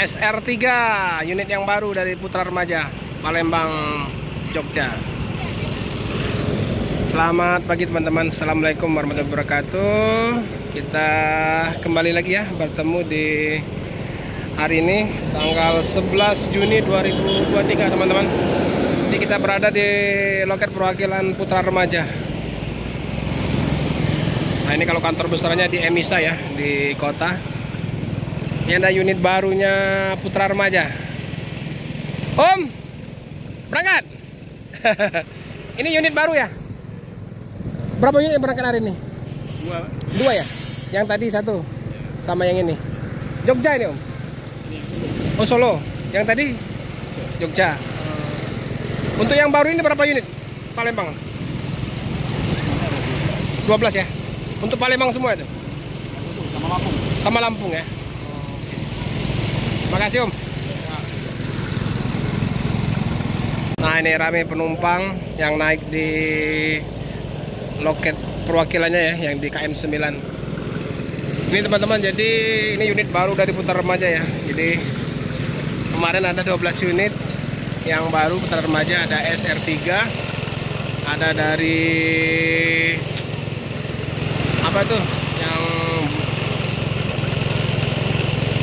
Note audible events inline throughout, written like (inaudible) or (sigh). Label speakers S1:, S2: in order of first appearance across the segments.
S1: SR3 unit yang baru dari Putra Remaja Palembang Jogja. Selamat pagi teman-teman. Assalamualaikum warahmatullahi wabarakatuh. Kita kembali lagi ya Bertemu di hari ini Tanggal 11 Juni 2023 teman-teman. Jadi kita berada di loket perwakilan Putra Remaja. Nah ini kalau kantor besarnya di Emisa ya Di kota ini ada unit barunya Putra Remaja. Om, berangkat. (laughs) ini unit baru ya? Berapa unit yang berangkat hari ini?
S2: Dua.
S1: Dua ya? Yang tadi satu, sama yang ini. Jogja ini om? Oh Solo. Yang tadi? Jogja. Untuk yang baru ini berapa unit? Palembang? 12 ya? Untuk Palembang semua itu?
S2: Sama Lampung.
S1: Sama Lampung ya? Makasih Om. Nah ini rame penumpang yang naik di loket perwakilannya ya yang di KM 9 Ini teman-teman jadi ini unit baru dari Putar Remaja ya. Jadi kemarin ada 12 unit yang baru Putar Remaja ada SR3 ada dari apa tuh yang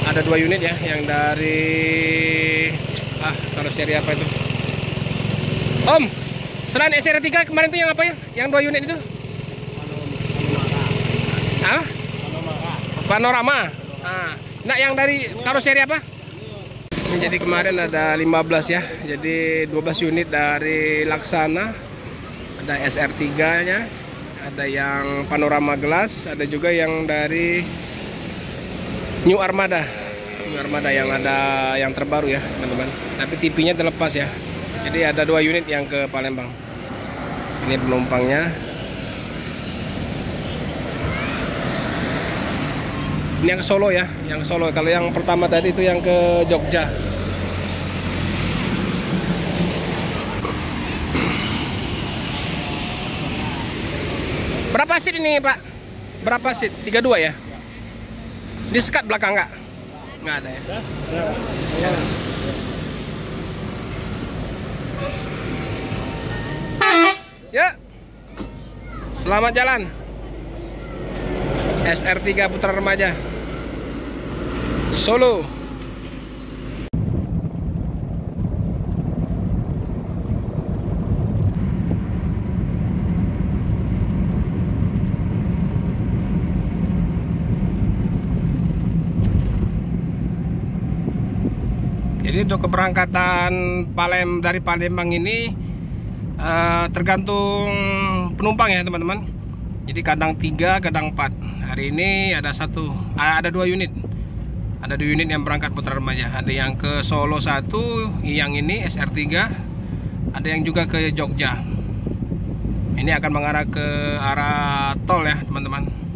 S1: ada dua unit ya yang dari ah kalau seri apa itu? Om selain SR 3 kemarin itu yang apa ya? Yang dua unit itu? Ah panorama. Ah nah yang dari karoseri apa? Ini jadi kemarin ada 15 ya jadi 12 unit dari Laksana ada SR3 nya ada yang panorama gelas ada juga yang dari New Armada. New Armada yang ada yang terbaru ya teman-teman. Tapi TV-nya terlepas ya. Jadi ada dua unit yang ke Palembang. Ini penumpangnya. Ini yang ke Solo ya yang ke Solo. Kalau yang pertama tadi itu yang ke Jogja. Berapa seat ini Pak? Berapa seat? 32 ya di sekat belakang nggak? Nggak ada ya? Ya. Selamat jalan. SR3 Putra Remaja. Solo. Jadi untuk keberangkatan Palem dari Palembang ini uh, tergantung penumpang ya teman-teman. Jadi kadang 3, kadang 4. Hari ini ada satu, ada dua unit. Ada dua unit yang berangkat putra remaja. Ada yang ke Solo satu, yang ini SR3. Ada yang juga ke Jogja. Ini akan mengarah ke arah tol ya teman-teman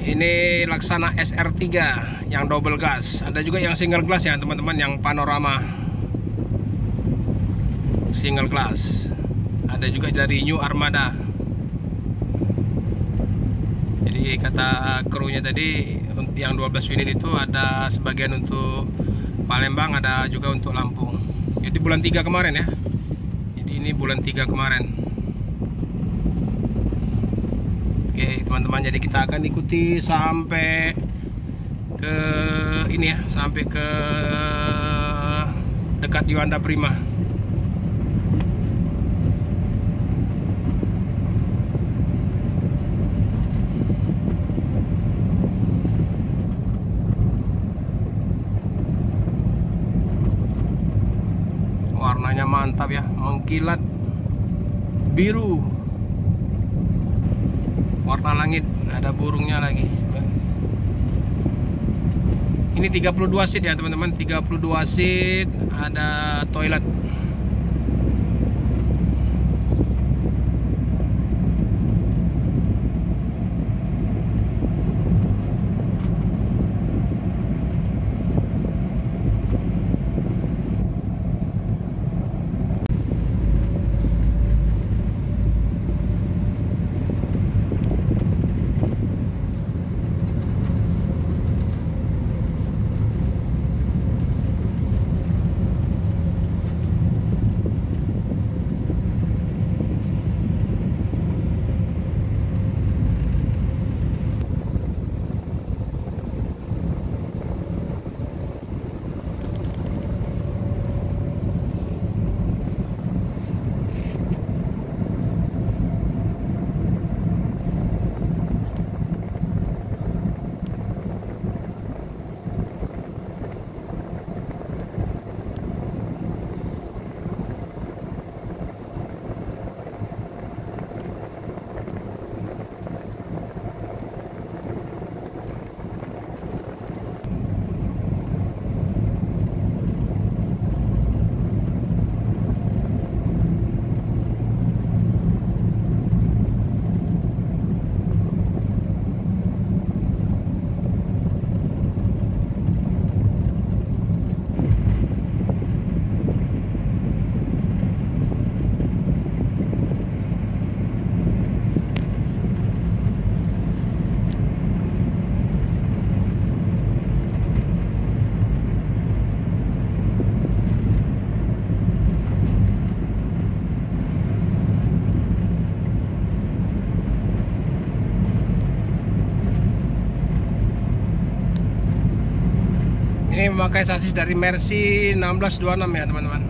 S1: ini laksana SR3 yang double gas. Ada juga yang single glass ya teman-teman yang panorama. Single glass. Ada juga dari New Armada. Jadi kata krunya tadi yang 12 unit itu ada sebagian untuk Palembang ada juga untuk Lampung. Jadi bulan 3 kemarin ya. Jadi ini bulan 3 kemarin Oke teman-teman jadi kita akan ikuti sampai ke ini ya sampai ke dekat Yuanda Prima. Warnanya mantap ya mengkilat biru warna langit ada burungnya lagi. Ini 32 seat ya teman-teman. 32 seat ada toilet Ini memakai sasis dari Mercy 1626 ya teman-teman.